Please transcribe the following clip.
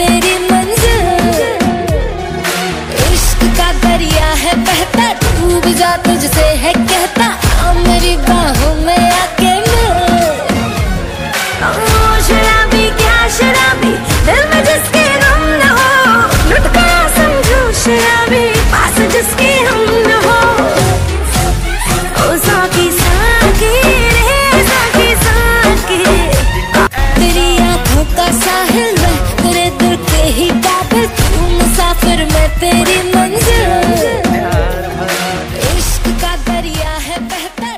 तेरी मंजिल। इश्क का दरिया है बहता, डूब जा तुझसे है कहता, आ मेरी बाहों में आके शराबी, क्या शराबी समझो शराबी तेरी मंजिल। इश्क का दरिया है बहता